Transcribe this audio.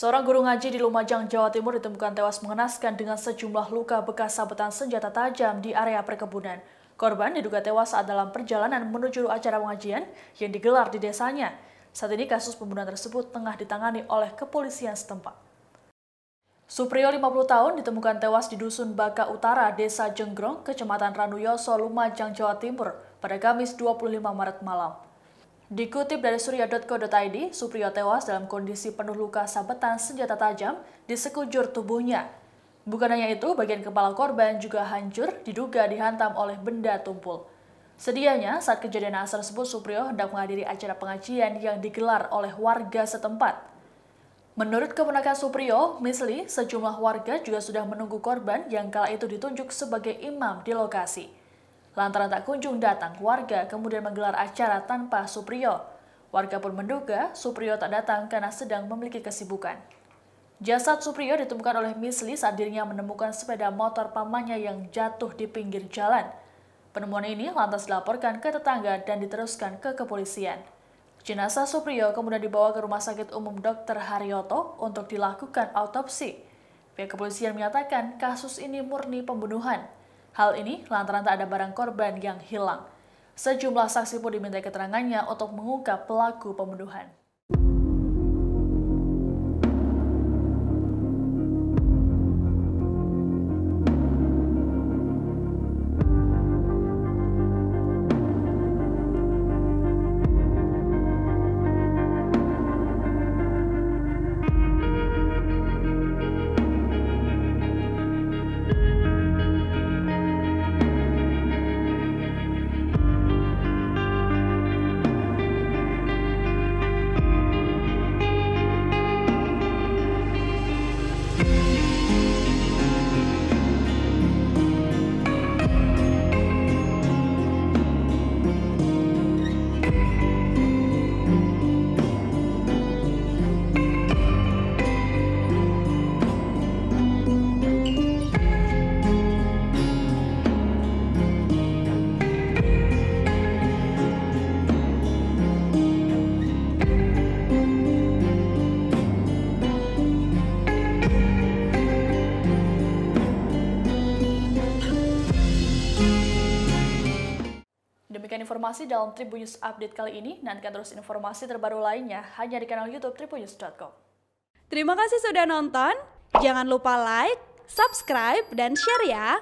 Seorang guru ngaji di Lumajang, Jawa Timur ditemukan tewas mengenaskan dengan sejumlah luka bekas sabetan senjata tajam di area perkebunan. Korban diduga tewas saat dalam perjalanan menuju acara pengajian yang digelar di desanya. Saat ini kasus pembunuhan tersebut tengah ditangani oleh kepolisian setempat. Suprio 50 tahun ditemukan tewas di Dusun Baka Utara, Desa Jenggrong, Kecamatan Ranuyoso, Lumajang, Jawa Timur pada Kamis 25 Maret malam. Dikutip dari surya.co.id, Supriyo tewas dalam kondisi penuh luka sabetan senjata tajam di sekujur tubuhnya. Bukan hanya itu, bagian kepala korban juga hancur diduga dihantam oleh benda tumpul. Sedianya, saat kejadian asal tersebut, Supriyo hendak menghadiri acara pengajian yang digelar oleh warga setempat. Menurut keponakan Supriyo, Misli, sejumlah warga juga sudah menunggu korban yang kala itu ditunjuk sebagai imam di lokasi. Lantaran tak kunjung datang, warga kemudian menggelar acara tanpa Supriyo. Warga pun menduga Supriyo tak datang karena sedang memiliki kesibukan. Jasad Supriyo ditemukan oleh Misli saat dirinya menemukan sepeda motor pamannya yang jatuh di pinggir jalan. Penemuan ini lantas dilaporkan ke tetangga dan diteruskan ke kepolisian. Jenazah Supriyo kemudian dibawa ke Rumah Sakit Umum Dr. Haryoto untuk dilakukan autopsi. Pihak kepolisian menyatakan kasus ini murni pembunuhan. Hal ini lantaran tak ada barang korban yang hilang. Sejumlah saksi pun diminta keterangannya untuk mengungkap pelaku pembunuhan. Demikian informasi dalam Tribunnews Update kali ini. Nantikan terus informasi terbaru lainnya hanya di kanal YouTube tribunnews.com. Terima kasih sudah nonton. Jangan lupa like, subscribe, dan share ya.